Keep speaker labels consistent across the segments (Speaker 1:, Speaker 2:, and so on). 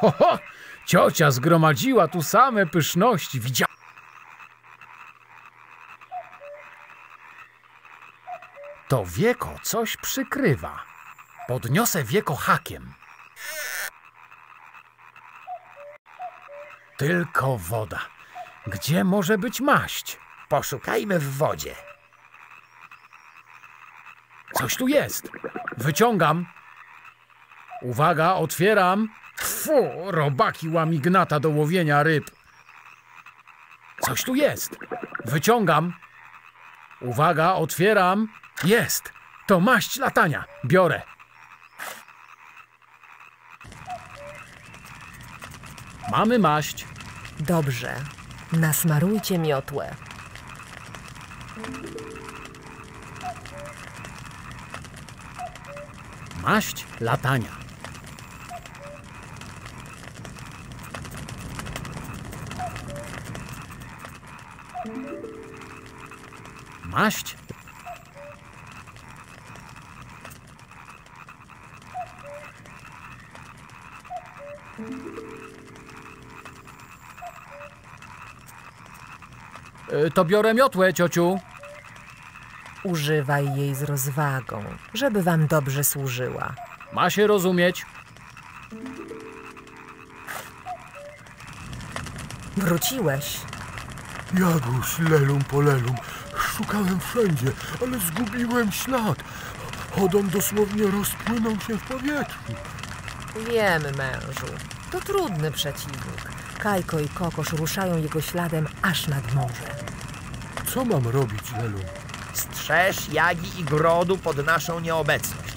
Speaker 1: Ho, ho! Ciocia zgromadziła tu same pyszności. Widzia... To wieko coś przykrywa. Podniosę wieko hakiem. Tylko woda. Gdzie może być maść?
Speaker 2: Poszukajmy w wodzie.
Speaker 1: Coś tu jest. Wyciągam. Uwaga, otwieram. Fu, robaki łamignata do łowienia ryb. Coś tu jest. Wyciągam. Uwaga, otwieram. Jest. To maść latania. Biorę. Mamy maść.
Speaker 3: Dobrze. Nasmarujcie miotłę.
Speaker 1: Maść latania. Y, To biorę miotłę, ciociu.
Speaker 3: Używaj jej z rozwagą, żeby wam dobrze służyła.
Speaker 1: Ma się rozumieć.
Speaker 3: Wróciłeś.
Speaker 4: Jaguś, lelum polelum. Szukałem wszędzie, ale zgubiłem ślad. Hodon dosłownie rozpłynął się w powietrzu.
Speaker 3: Wiem, mężu. To trudny przeciwnik. Kajko i Kokosz ruszają jego śladem aż nad morze.
Speaker 4: Co mam robić, lelum?
Speaker 2: Strzeż Jagi i Grodu pod naszą nieobecność.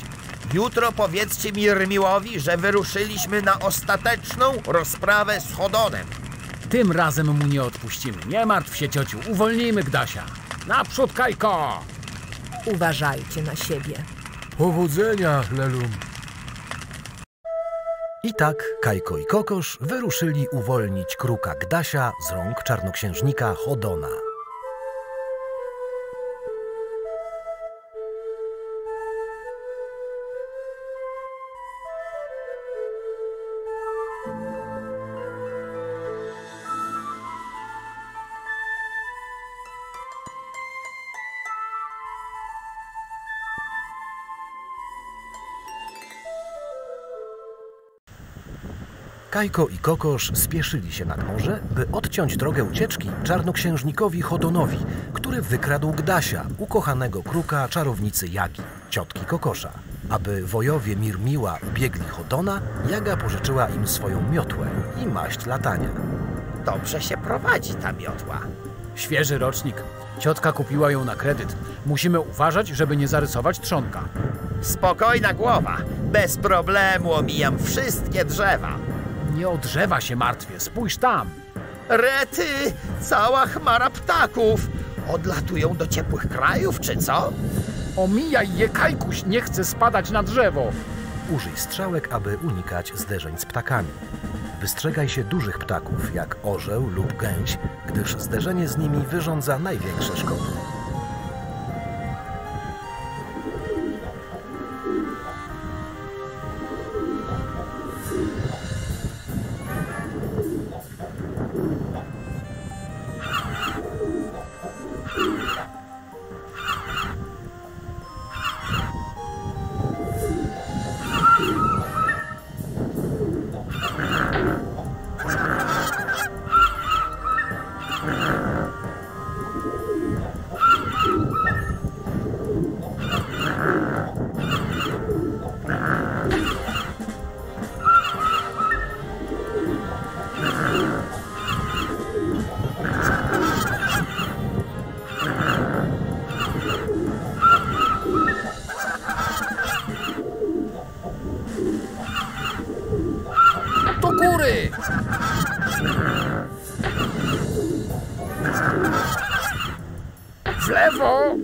Speaker 2: Jutro powiedzcie Mirmiłowi, że wyruszyliśmy na ostateczną rozprawę z Hodonem.
Speaker 1: Tym razem mu nie odpuścimy. Nie martw się, ciociu. Uwolnijmy Gdasia. Naprzód, Kajko!
Speaker 3: Uważajcie na siebie.
Speaker 4: Powodzenia, lelum.
Speaker 5: I tak Kajko i Kokosz wyruszyli uwolnić kruka Gdasia z rąk czarnoksiężnika Hodona. Kajko i Kokosz spieszyli się nad morze, by odciąć drogę ucieczki czarnoksiężnikowi Hodonowi, który wykradł Gdasia, ukochanego kruka czarownicy Jagi, ciotki Kokosza. Aby wojowie Mirmiła ubiegli Hodona, Jaga pożyczyła im swoją miotłę i maść latania.
Speaker 2: Dobrze się prowadzi ta miotła.
Speaker 1: Świeży rocznik. Ciotka kupiła ją na kredyt. Musimy uważać, żeby nie zarysować trzonka.
Speaker 2: Spokojna głowa. Bez problemu omijam wszystkie drzewa.
Speaker 1: Nie o drzewa się martwię. Spójrz tam.
Speaker 2: Rety, cała chmara ptaków. Odlatują do ciepłych krajów, czy co?
Speaker 1: Omijaj je, Kajkuś. Nie chcę spadać na drzewo.
Speaker 5: Użyj strzałek, aby unikać zderzeń z ptakami. Wystrzegaj się dużych ptaków, jak orzeł lub gęś, gdyż zderzenie z nimi wyrządza największe szkody.
Speaker 1: w lewo!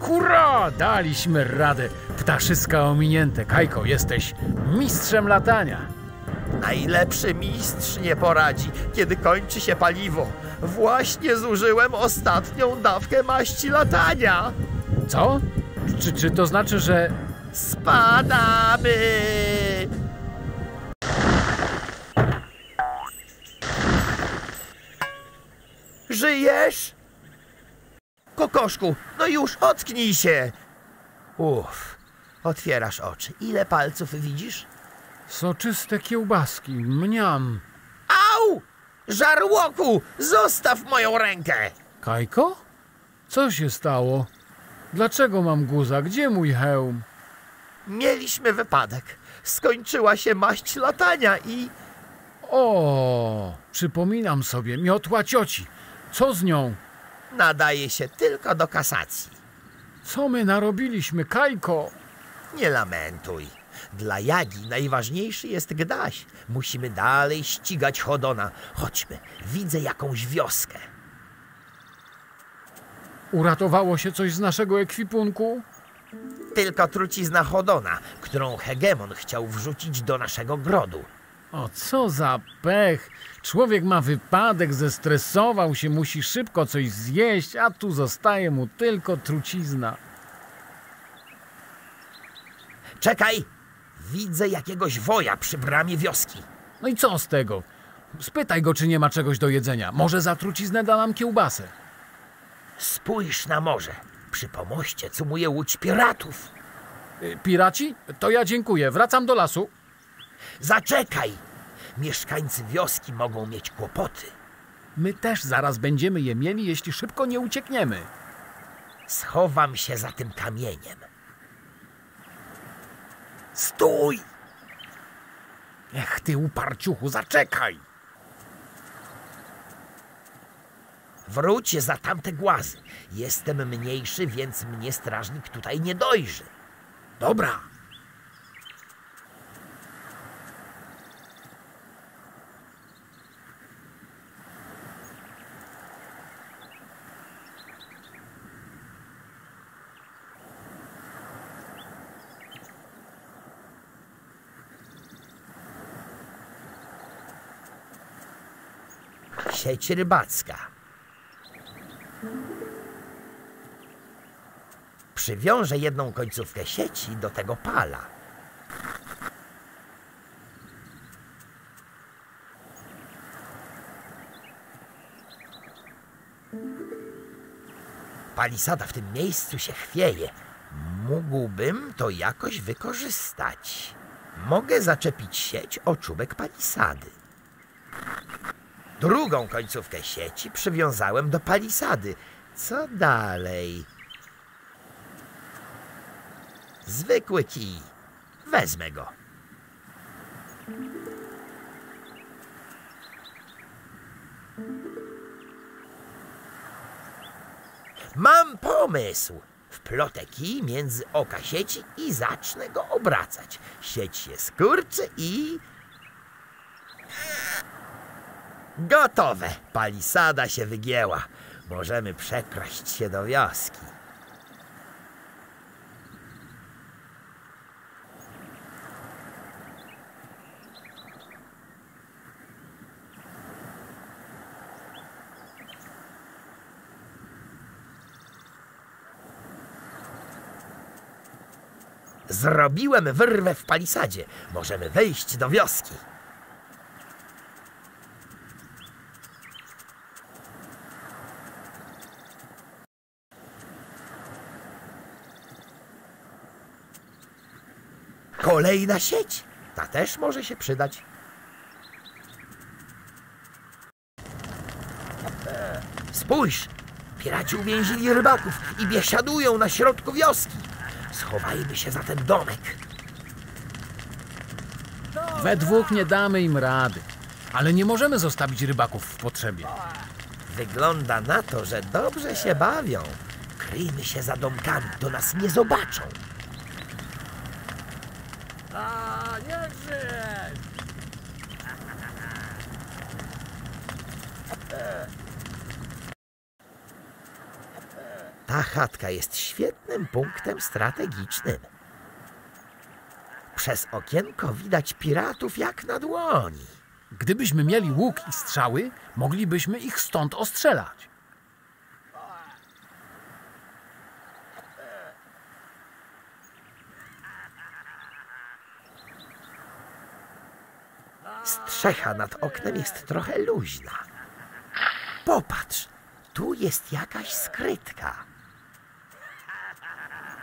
Speaker 1: Kura! Daliśmy radę! Ptaszyska ominięte. Kajko, jesteś mistrzem latania.
Speaker 2: Najlepszy mistrz nie poradzi, kiedy kończy się paliwo. Właśnie zużyłem ostatnią dawkę maści latania.
Speaker 1: Co? Czy, czy to znaczy, że...
Speaker 2: Spadamy! Żyjesz? Kokoszku, no już ocknij się! Uff, otwierasz oczy. Ile palców widzisz?
Speaker 1: Soczyste kiełbaski, mniam.
Speaker 2: Au! Żarłoku, zostaw moją rękę!
Speaker 1: Kajko? Co się stało? Dlaczego mam guza? Gdzie mój hełm?
Speaker 2: Mieliśmy wypadek. Skończyła się maść latania i...
Speaker 1: O, przypominam sobie, miotła cioci. Co z nią?
Speaker 2: nadaje się tylko do kasacji.
Speaker 1: Co my narobiliśmy, Kajko?
Speaker 2: Nie lamentuj. Dla Jagi najważniejszy jest Gdaś. Musimy dalej ścigać Chodona. Chodźmy, widzę jakąś wioskę.
Speaker 1: Uratowało się coś z naszego ekwipunku?
Speaker 2: Tylko trucizna Chodona, którą hegemon chciał wrzucić do naszego grodu.
Speaker 1: O, co za pech. Człowiek ma wypadek, zestresował się, musi szybko coś zjeść, a tu zostaje mu tylko trucizna.
Speaker 2: Czekaj! Widzę jakiegoś woja przy bramie wioski.
Speaker 1: No i co z tego? Spytaj go, czy nie ma czegoś do jedzenia. Może za truciznę da nam kiełbasę.
Speaker 2: Spójrz na morze. Przy pomoście cumuje łódź piratów.
Speaker 1: Y, Piraci? To ja dziękuję. Wracam do lasu.
Speaker 2: Zaczekaj! Mieszkańcy wioski mogą mieć kłopoty.
Speaker 1: My też zaraz będziemy je mieli, jeśli szybko nie uciekniemy.
Speaker 2: Schowam się za tym kamieniem. Stój!
Speaker 1: Ech, ty uparciuchu, zaczekaj!
Speaker 2: Wróć za tamte głazy. Jestem mniejszy, więc mnie strażnik tutaj nie dojrzy.
Speaker 1: Dobra.
Speaker 2: Sieć rybacka. Przywiążę jedną końcówkę sieci do tego pala. Palisada w tym miejscu się chwieje. Mógłbym to jakoś wykorzystać. Mogę zaczepić sieć o czubek palisady. Drugą końcówkę sieci przywiązałem do palisady. Co dalej? Zwykły kij. Wezmę go. Mam pomysł. Wplotę kij między oka sieci i zacznę go obracać. Sieć się skurczy i... Gotowe. Palisada się wygięła. Możemy przekraść się do wioski. Zrobiłem wyrwę w palisadzie. Możemy wejść do wioski. Kolejna sieć. Ta też może się przydać. Spójrz! Piraci uwięzili rybaków i biesiadują na środku wioski. Schowajmy się za ten domek.
Speaker 1: We dwóch nie damy im rady. Ale nie możemy zostawić rybaków w potrzebie.
Speaker 2: Wygląda na to, że dobrze się bawią. Kryjmy się za domkami, to nas nie zobaczą.
Speaker 1: A, nie żyjesz!
Speaker 2: Ta chatka jest świetnym punktem strategicznym. Przez okienko widać piratów jak na dłoni.
Speaker 1: Gdybyśmy mieli łuk i strzały, moglibyśmy ich stąd ostrzelać.
Speaker 2: Strzecha nad oknem jest trochę luźna. Popatrz, tu jest jakaś skrytka.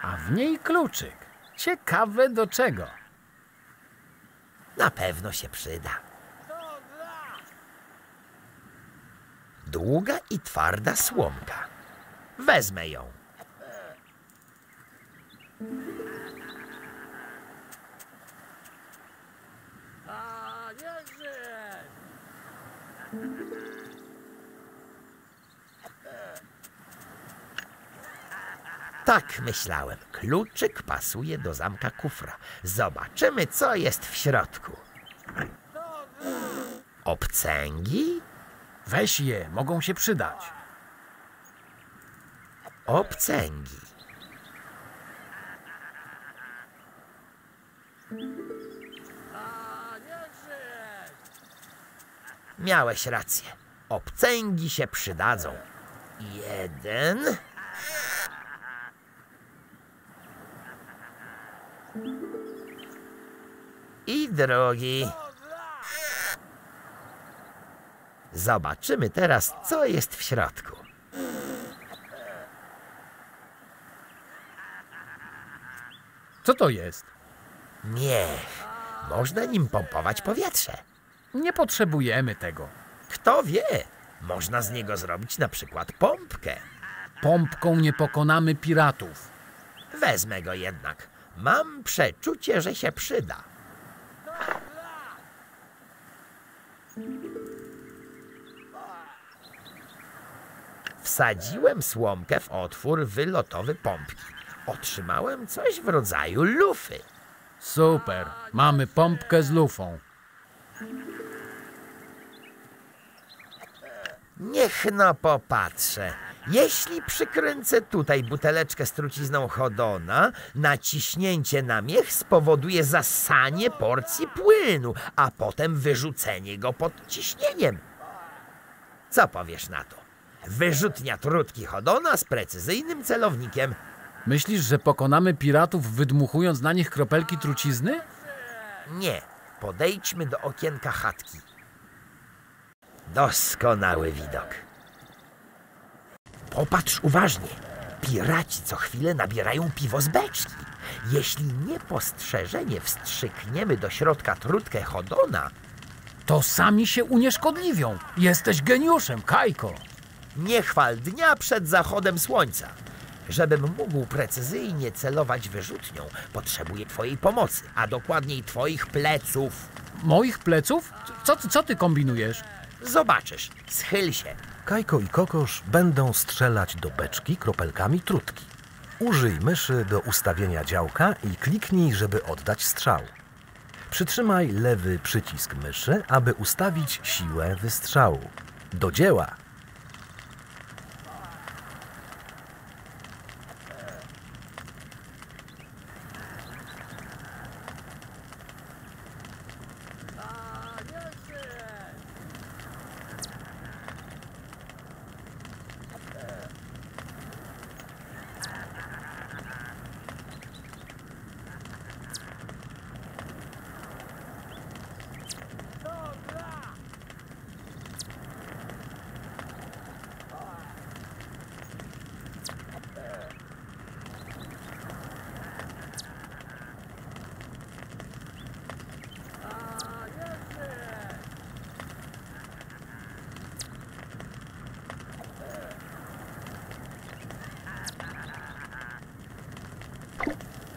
Speaker 1: A w niej kluczyk. Ciekawe do czego.
Speaker 2: Na pewno się przyda. Długa i twarda słomka. Wezmę ją. Tak myślałem. Kluczyk pasuje do zamka kufra. Zobaczymy, co jest w środku. Obcęgi?
Speaker 1: Weź je, mogą się przydać.
Speaker 2: Obcęgi. Miałeś rację. Obcęgi się przydadzą. Jeden. I drugi. Zobaczymy teraz, co jest w środku.
Speaker 1: Co to jest?
Speaker 2: Miech. Można nim pompować powietrze.
Speaker 1: Nie potrzebujemy tego.
Speaker 2: Kto wie, można z niego zrobić na przykład pompkę.
Speaker 1: Pompką nie pokonamy piratów.
Speaker 2: Wezmę go jednak. Mam przeczucie, że się przyda. Wsadziłem słomkę w otwór wylotowy pompki. Otrzymałem coś w rodzaju lufy.
Speaker 1: Super, mamy pompkę z lufą.
Speaker 2: Niech no popatrzę. Jeśli przykręcę tutaj buteleczkę z trucizną Hodona, naciśnięcie na miech spowoduje zasanie porcji płynu, a potem wyrzucenie go pod ciśnieniem. Co powiesz na to? Wyrzutnia trutki Hodona z precyzyjnym celownikiem.
Speaker 1: Myślisz, że pokonamy piratów wydmuchując na nich kropelki trucizny?
Speaker 2: Nie, podejdźmy do okienka chatki. Doskonały widok. Popatrz uważnie. Piraci co chwilę nabierają piwo z beczki. Jeśli niepostrzeżenie wstrzykniemy do środka trutkę Hodona,
Speaker 1: To sami się unieszkodliwią. Jesteś geniuszem, Kajko.
Speaker 2: nie chwal dnia przed zachodem słońca. Żebym mógł precyzyjnie celować wyrzutnią, potrzebuję twojej pomocy, a dokładniej twoich pleców.
Speaker 1: Moich pleców? Co, co ty kombinujesz?
Speaker 2: Zobaczysz, schyl się.
Speaker 5: Kajko i Kokosz będą strzelać do beczki kropelkami trutki. Użyj myszy do ustawienia działka i kliknij, żeby oddać strzał. Przytrzymaj lewy przycisk myszy, aby ustawić siłę wystrzału. Do dzieła!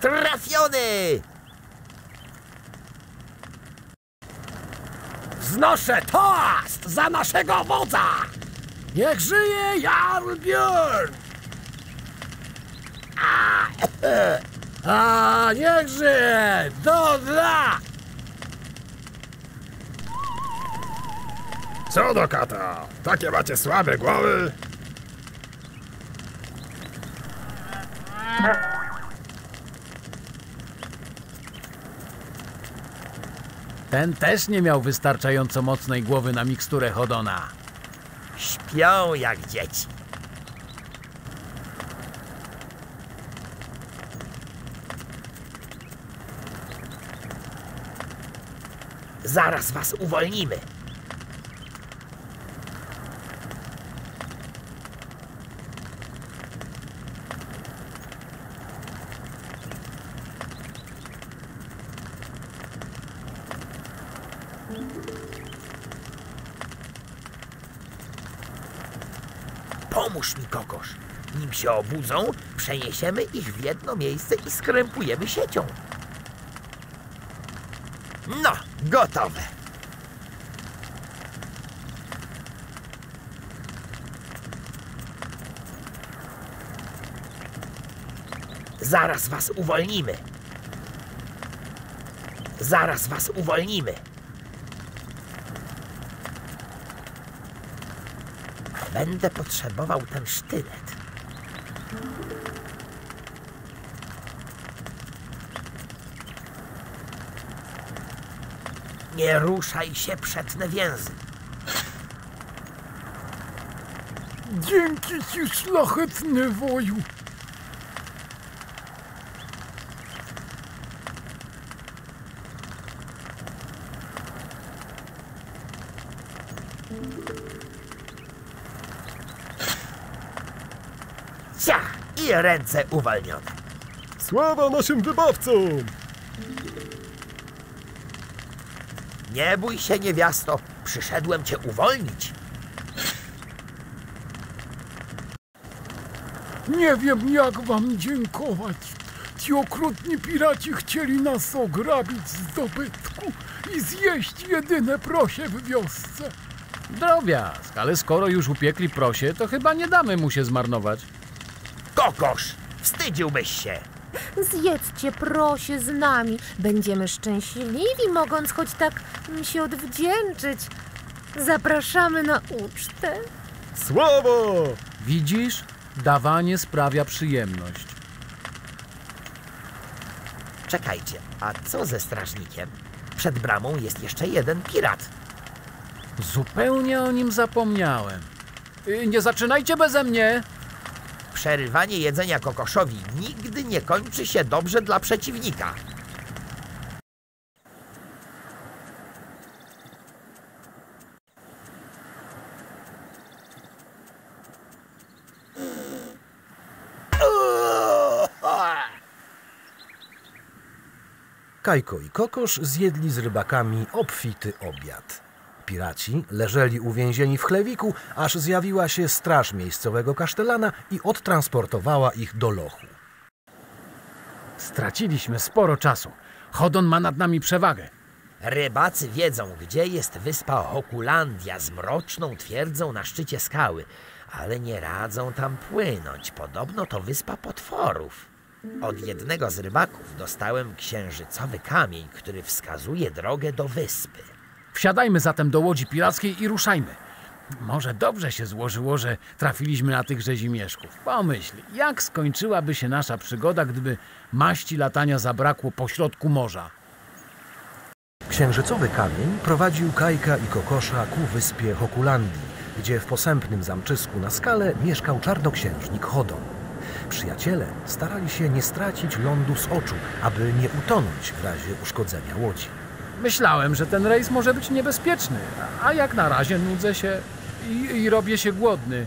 Speaker 2: Trafiony!
Speaker 1: Znoszę toast za naszego wodza! Niech żyje Jarl Björn! A, a niech żyje do dla!
Speaker 6: Co do kata? Takie macie słabe głowy?
Speaker 1: Ten też nie miał wystarczająco mocnej głowy na miksturę Hodona.
Speaker 2: Śpią jak dzieci. Zaraz was uwolnimy. Pomóż mi, kokosz. Nim się obudzą, przeniesiemy ich w jedno miejsce i skrępujemy siecią. No, gotowe. Zaraz was uwolnimy. Zaraz was uwolnimy. Będę potrzebował ten sztylet. Nie ruszaj się, przetnę więzy.
Speaker 4: Dzięki ci, szlachetny woju.
Speaker 2: Ręce uwolnione.
Speaker 4: Sława naszym wybawcom!
Speaker 2: Nie bój się, niewiasto. Przyszedłem cię uwolnić.
Speaker 4: Nie wiem, jak wam dziękować. Ci okrutni piraci chcieli nas ograbić z dobytku i zjeść jedyne prosie w wiosce.
Speaker 1: Drobiazg, ale skoro już upiekli prosie, to chyba nie damy mu się zmarnować.
Speaker 2: Kokosz, wstydziłbyś się.
Speaker 3: Zjedzcie prosie z nami. Będziemy szczęśliwi, mogąc choć tak się odwdzięczyć. Zapraszamy na ucztę.
Speaker 4: Sława!
Speaker 1: Widzisz? Dawanie sprawia przyjemność.
Speaker 2: Czekajcie, a co ze strażnikiem? Przed bramą jest jeszcze jeden pirat.
Speaker 1: Zupełnie o nim zapomniałem. Y, Nie zaczynajcie beze mnie!
Speaker 2: Przerywanie jedzenia kokoszowi nigdy nie kończy się dobrze dla przeciwnika.
Speaker 5: Kajko i Kokosz zjedli z rybakami obfity obiad. Piraci leżeli uwięzieni w chlewiku, aż zjawiła się straż miejscowego kasztelana i odtransportowała ich do lochu.
Speaker 1: Straciliśmy sporo czasu. Hodon ma nad nami przewagę.
Speaker 2: Rybacy wiedzą, gdzie jest wyspa Hokulandia z mroczną twierdzą na szczycie skały, ale nie radzą tam płynąć. Podobno to wyspa potworów. Od jednego z rybaków dostałem księżycowy kamień, który wskazuje drogę do wyspy.
Speaker 1: Wsiadajmy zatem do łodzi pirackiej i ruszajmy. Może dobrze się złożyło, że trafiliśmy na tych rzezimieszków. Pomyśl, jak skończyłaby się nasza przygoda, gdyby maści latania zabrakło pośrodku morza.
Speaker 5: Księżycowy kamień prowadził Kajka i Kokosza ku wyspie Hokulandii, gdzie w posępnym zamczysku na skale mieszkał czarnoksiężnik Hodon. Przyjaciele starali się nie stracić lądu z oczu, aby nie utonąć w razie uszkodzenia łodzi.
Speaker 1: Myślałem, że ten rejs może być niebezpieczny, a jak na razie nudzę się i, i robię się głodny.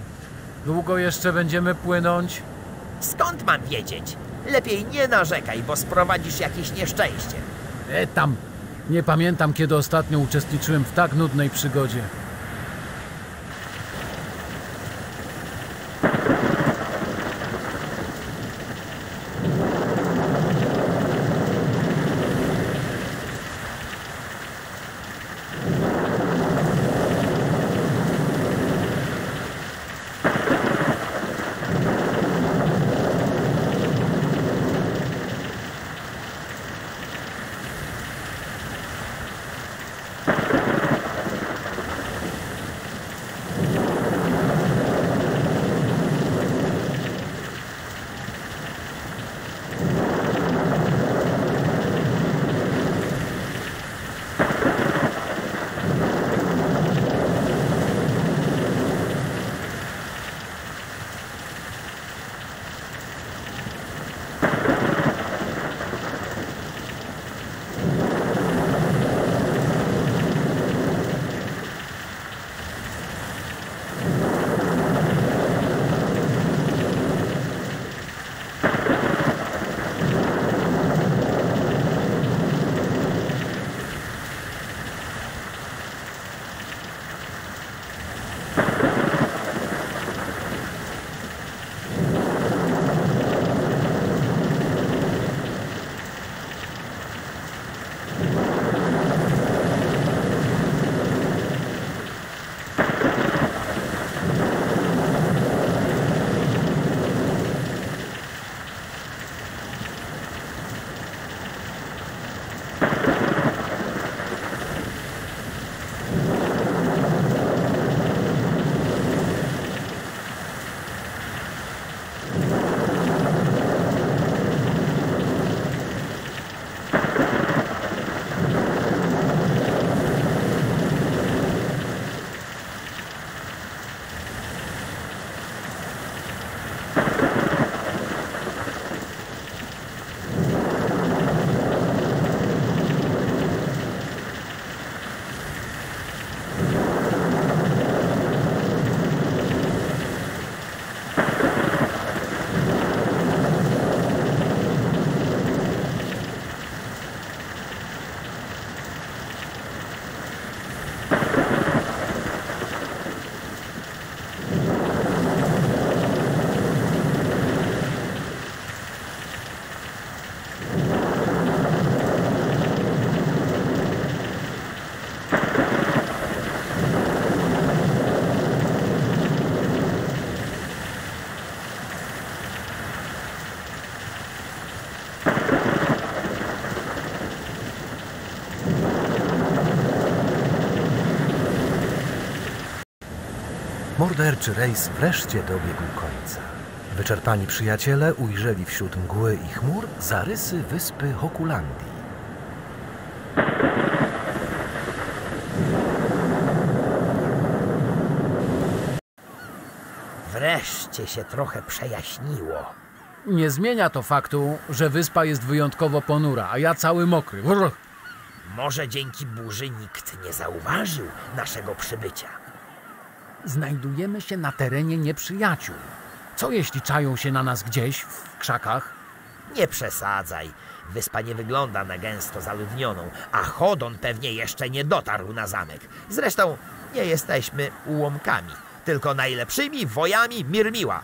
Speaker 1: Długo jeszcze będziemy płynąć?
Speaker 2: Skąd mam wiedzieć? Lepiej nie narzekaj, bo sprowadzisz jakieś nieszczęście.
Speaker 1: E tam, nie pamiętam kiedy ostatnio uczestniczyłem w tak nudnej przygodzie.
Speaker 5: Morderczy rejs wreszcie dobiegł końca. Wyczerpani przyjaciele ujrzeli wśród mgły i chmur zarysy wyspy Hokulandii.
Speaker 2: Wreszcie się trochę przejaśniło.
Speaker 1: Nie zmienia to faktu, że wyspa jest wyjątkowo ponura, a ja cały mokry. Brr.
Speaker 2: Może dzięki burzy nikt nie zauważył naszego przybycia.
Speaker 1: Znajdujemy się na terenie nieprzyjaciół. Co jeśli czają się na nas gdzieś w krzakach?
Speaker 2: Nie przesadzaj. Wyspa nie wygląda na gęsto zaludnioną, a Chodon pewnie jeszcze nie dotarł na zamek. Zresztą nie jesteśmy ułomkami, tylko najlepszymi wojami Mirmiła.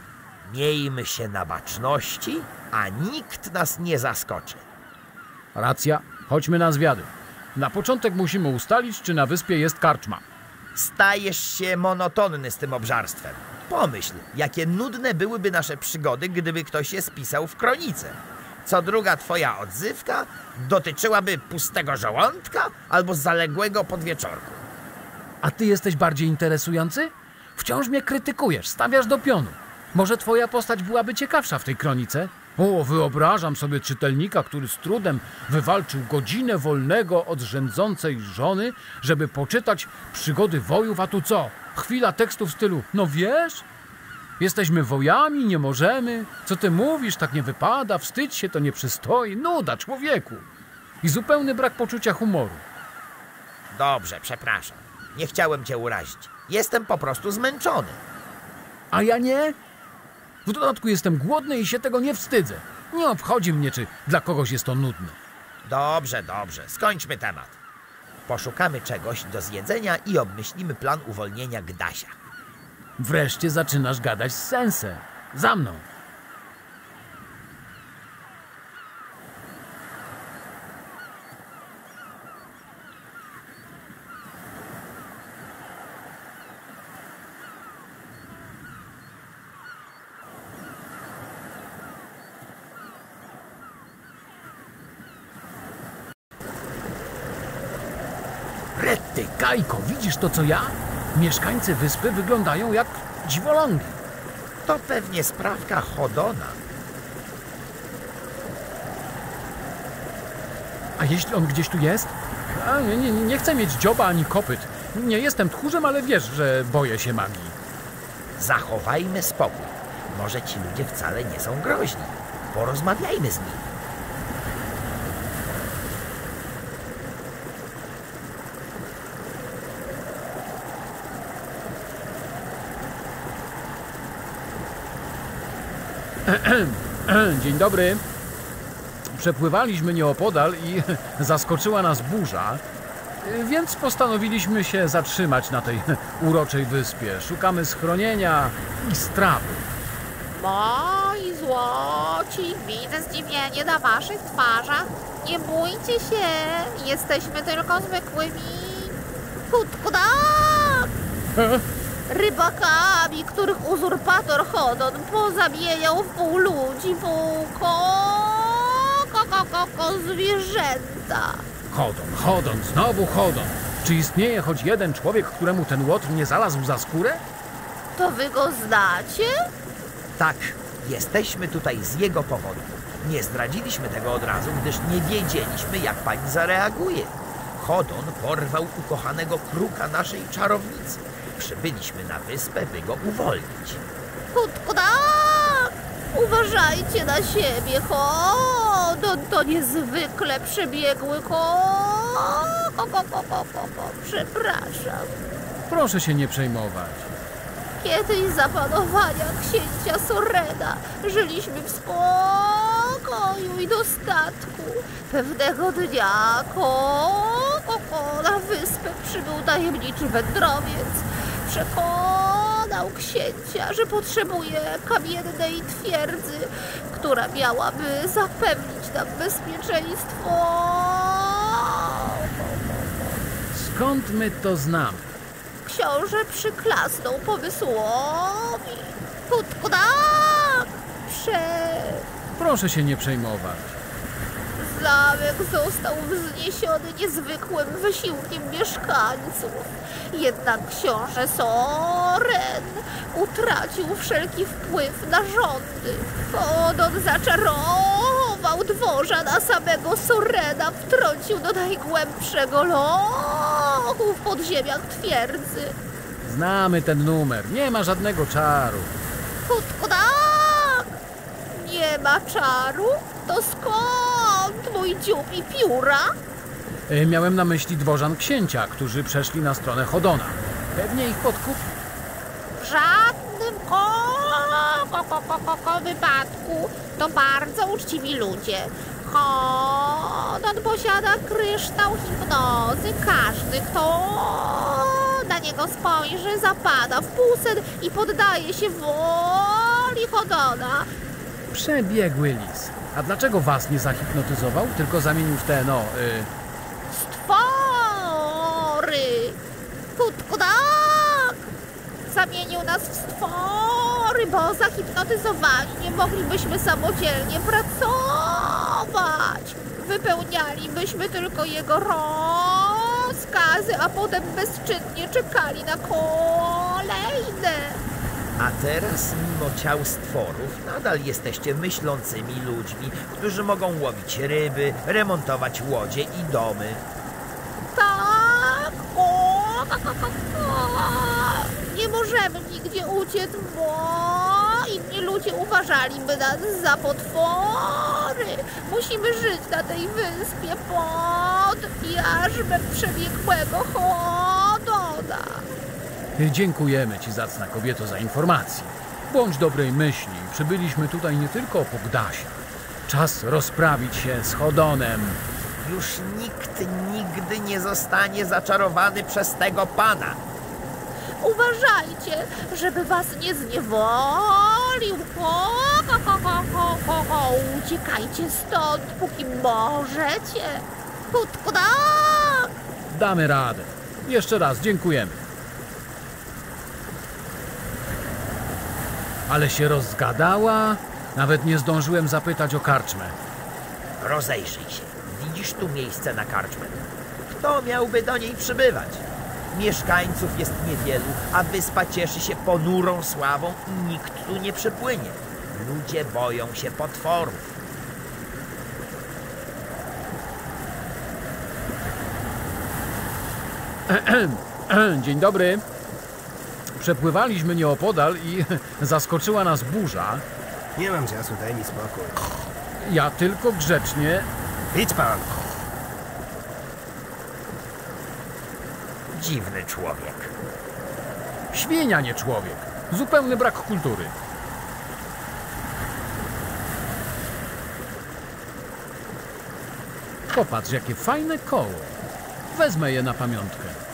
Speaker 2: Miejmy się na baczności, a nikt nas nie zaskoczy.
Speaker 1: Racja, chodźmy na zwiady. Na początek musimy ustalić, czy na wyspie jest karczma.
Speaker 2: Stajesz się monotonny z tym obżarstwem. Pomyśl, jakie nudne byłyby nasze przygody, gdyby ktoś je spisał w kronice. Co druga twoja odzywka dotyczyłaby pustego żołądka albo zaległego podwieczorku.
Speaker 1: A ty jesteś bardziej interesujący? Wciąż mnie krytykujesz, stawiasz do pionu. Może twoja postać byłaby ciekawsza w tej kronice? O, wyobrażam sobie czytelnika, który z trudem wywalczył godzinę wolnego od rządzącej żony, żeby poczytać przygody wojów, a tu co? Chwila tekstu w stylu, no wiesz? Jesteśmy wojami, nie możemy. Co ty mówisz, tak nie wypada, wstydź się, to nie przystoi. Nuda, człowieku. I zupełny brak poczucia humoru.
Speaker 2: Dobrze, przepraszam. Nie chciałem cię urazić. Jestem po prostu zmęczony.
Speaker 1: A ja nie? W dodatku jestem głodny i się tego nie wstydzę. Nie obchodzi mnie, czy dla kogoś jest to nudne.
Speaker 2: Dobrze, dobrze. Skończmy temat. Poszukamy czegoś do zjedzenia i obmyślimy plan uwolnienia Gdasia.
Speaker 1: Wreszcie zaczynasz gadać z sensem. Za mną. Kajko, widzisz to co ja? Mieszkańcy wyspy wyglądają jak dziwolągi.
Speaker 2: To pewnie sprawka Hodona.
Speaker 1: A jeśli on gdzieś tu jest? A, nie, nie, nie chcę mieć dzioba ani kopyt. Nie jestem tchórzem, ale wiesz, że boję się magii.
Speaker 2: Zachowajmy spokój. Może ci ludzie wcale nie są groźni. Porozmawiajmy z nimi.
Speaker 1: Dzień dobry. Przepływaliśmy nieopodal i zaskoczyła nas burza, więc postanowiliśmy się zatrzymać na tej uroczej wyspie. Szukamy schronienia i strawy.
Speaker 3: Moi złoci, widzę zdziwienie na waszych twarzach. Nie bójcie się, jesteśmy tylko zwykłymi kutkudach. Rybakami, których uzurpator Hodon pozamieniał w pół ludzi, pół ko... ko, ko, ko, ko zwierzęta.
Speaker 1: Chodon, chodon, znowu chodon. Czy istnieje choć jeden człowiek, któremu ten łotr nie zalazł za skórę?
Speaker 3: To wy go znacie?
Speaker 2: Tak, jesteśmy tutaj z jego powodu. Nie zdradziliśmy tego od razu, gdyż nie wiedzieliśmy, jak pani zareaguje. Hodon porwał ukochanego kruka naszej czarownicy. Przybyliśmy na wyspę, by go uwolnić.
Speaker 3: Kutkudak! Uważajcie na siebie, Hodon to niezwykle przebiegły ko... ko, ko, ko, ko, ko, ko. Przepraszam.
Speaker 1: Proszę się nie przejmować.
Speaker 3: Kiedyś za panowania księcia Soreda żyliśmy w spokoju i dostatku. Pewnego dnia ko, ko, ko, na wyspę przybył tajemniczy wędrowiec. Przekonał księcia, że potrzebuje kamiennej twierdzy, która miałaby zapewnić nam bezpieczeństwo.
Speaker 1: Skąd my to znamy?
Speaker 3: Książę przyklasnął pomysłowi. Kutkudak! Prze...
Speaker 1: Proszę się nie przejmować.
Speaker 3: Zamek został wzniesiony niezwykłym wysiłkiem mieszkańców. Jednak książę Soren utracił wszelki wpływ na rządy. Hodon zaczarował dworza na samego Sorena, wtrącił do najgłębszego lochu w podziemiach twierdzy.
Speaker 1: Znamy ten numer. Nie ma żadnego czaru.
Speaker 3: Kutku, tak! Nie ma czaru? To skąd mój dziób i pióra?
Speaker 1: E, Miałem na myśli dworzan księcia, którzy przeszli na stronę Hodona. Pewnie ich podkupił.
Speaker 3: W żadnym ko, ko, ko, ko, ko, ko wypadku. To bardzo uczciwi ludzie. Hodon posiada kryształ hipnozy. Każdy, kto na niego spojrzy, zapada w półsen i poddaje się woli Hodona.
Speaker 1: Przebiegły lis. A dlaczego was nie zahipnotyzował, tylko zamienił w te, no, y,
Speaker 3: Stwory! Kutku, tak! Zamienił nas w stwory, bo zahipnotyzowani nie moglibyśmy samodzielnie pracować. Wypełnialibyśmy tylko jego rozkazy, a potem bezczynnie czekali na kolejne.
Speaker 2: A teraz, mimo ciał stworów, nadal jesteście myślącymi ludźmi, którzy mogą łowić ryby, remontować łodzie i domy.
Speaker 3: Tak! O, ka, ka, ka. Nie możemy nigdzie uciec, bo inni ludzie uważaliby nas za potwory. Musimy żyć na tej wyspie pod jarzmem przebiegłego Hodona.
Speaker 1: Dziękujemy ci, zacna kobieto, za informację. Bądź dobrej myśli. Przybyliśmy tutaj nie tylko po Gdasia. Czas rozprawić się z Hodonem.
Speaker 2: Już nikt nigdy nie zostanie zaczarowany przez tego pana.
Speaker 3: Uważajcie, żeby was nie zniewolił. Ho, ho, ho, ho, ho, ho, ho. Uciekajcie stąd, póki możecie. Kutku!
Speaker 1: Damy radę. Jeszcze raz dziękujemy. Ale się rozgadała. Nawet nie zdążyłem zapytać o karczmę.
Speaker 2: Rozejrzyj się. Widzisz tu miejsce na karczmę. Kto miałby do niej przybywać? Mieszkańców jest niewielu, a wyspa cieszy się ponurą sławą i nikt tu nie przypłynie. Ludzie boją się potworów.
Speaker 1: Dzień dobry. Przepływaliśmy nieopodal i zaskoczyła nas burza.
Speaker 6: Nie mam czasu, daj mi spokój.
Speaker 1: Ja tylko grzecznie.
Speaker 6: Idź pan!
Speaker 2: Dziwny człowiek.
Speaker 1: Świnia, nie człowiek. Zupełny brak kultury. Popatrz, jakie fajne koło. Wezmę je na pamiątkę.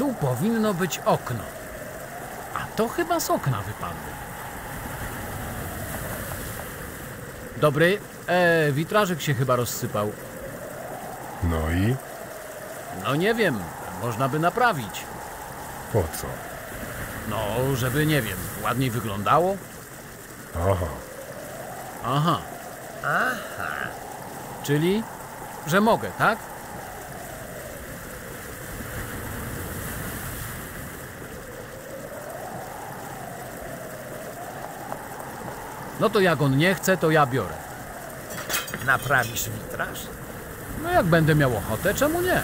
Speaker 1: Tu powinno być okno. A to chyba z okna wypadło. Dobry. E, witrażyk się chyba rozsypał.
Speaker 7: No i
Speaker 1: No nie wiem, można by naprawić.
Speaker 7: po co?
Speaker 1: No, żeby nie wiem, ładniej wyglądało.
Speaker 7: Aha,
Speaker 1: Aha.
Speaker 2: Aha.
Speaker 1: Czyli, że mogę, tak? No to jak on nie chce, to ja biorę.
Speaker 2: Naprawisz witraż?
Speaker 1: No jak będę miał ochotę, czemu nie?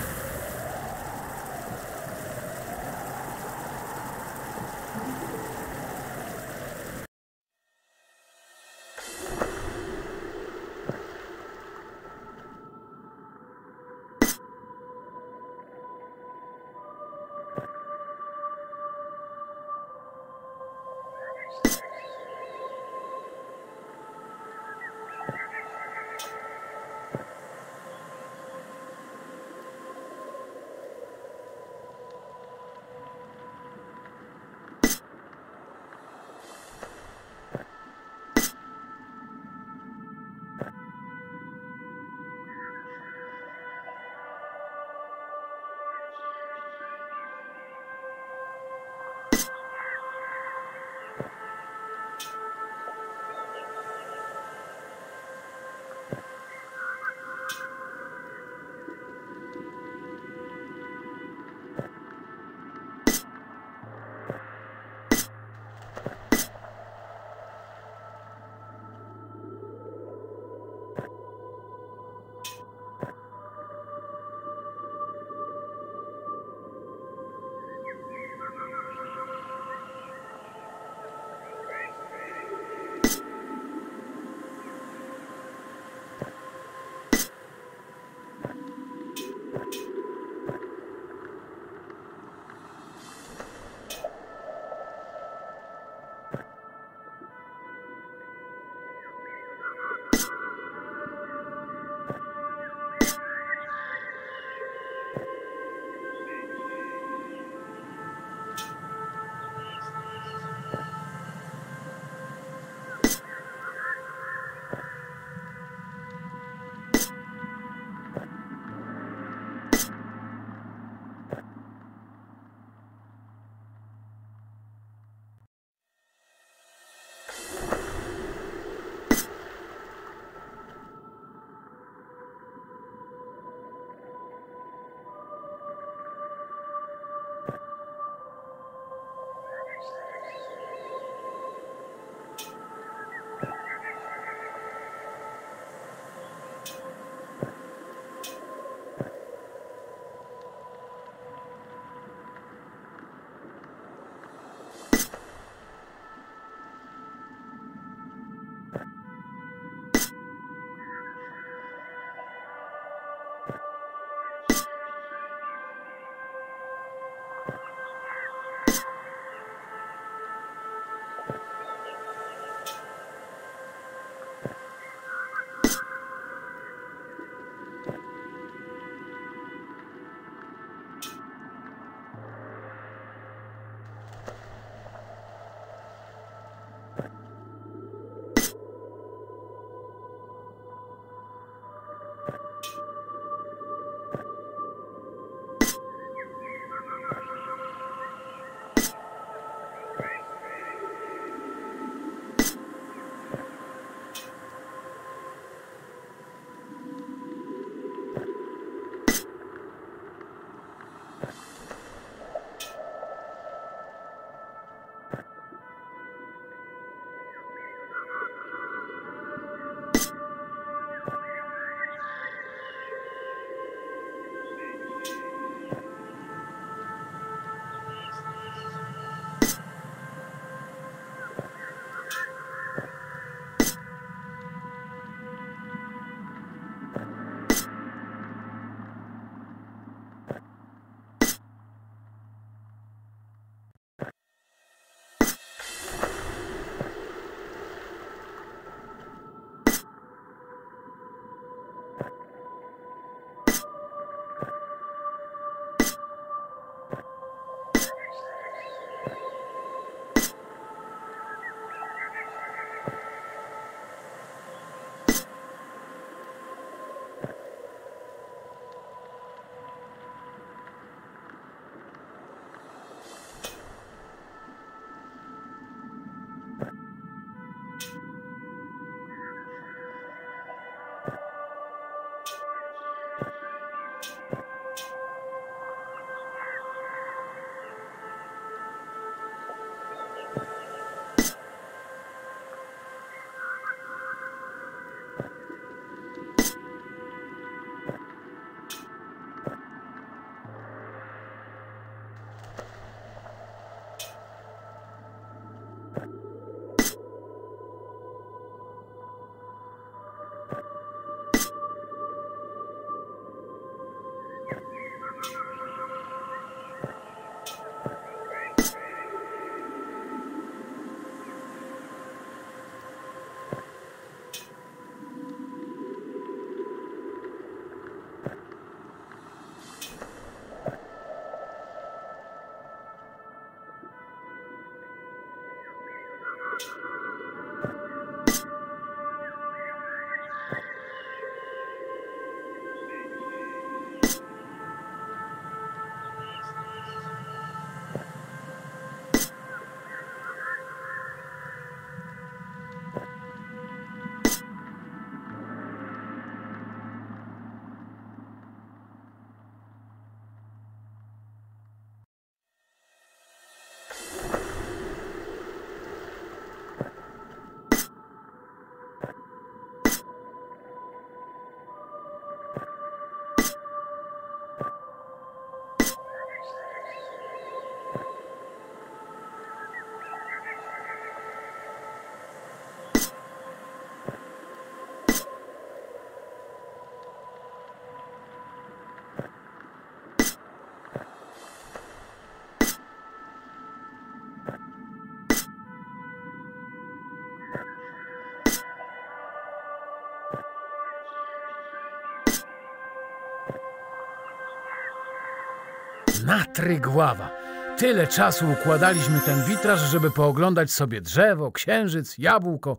Speaker 1: Natrygława. Tyle czasu układaliśmy ten witraż, żeby pooglądać sobie drzewo, księżyc, jabłko,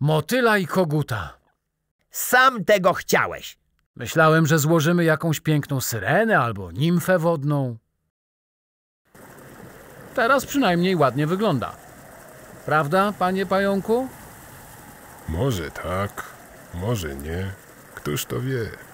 Speaker 1: motyla i koguta.
Speaker 2: Sam tego chciałeś.
Speaker 1: Myślałem, że złożymy jakąś piękną syrenę albo nimfę wodną. Teraz przynajmniej ładnie wygląda. Prawda, panie pająku?
Speaker 7: Może tak, może nie. Któż to wie?